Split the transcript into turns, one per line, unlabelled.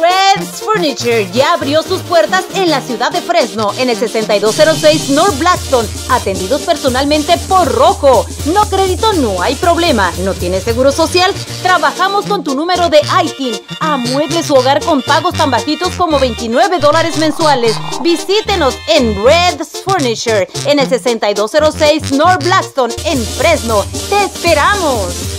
Red's Furniture ya abrió sus puertas en la ciudad de Fresno, en el 6206 North Blackstone, atendidos personalmente por Rojo. No crédito, no hay problema. ¿No tienes seguro social? Trabajamos con tu número de ITIN. Amueble su hogar con pagos tan bajitos como 29 dólares mensuales. Visítenos en Red's Furniture, en el 6206 North Blackstone, en Fresno. ¡Te esperamos!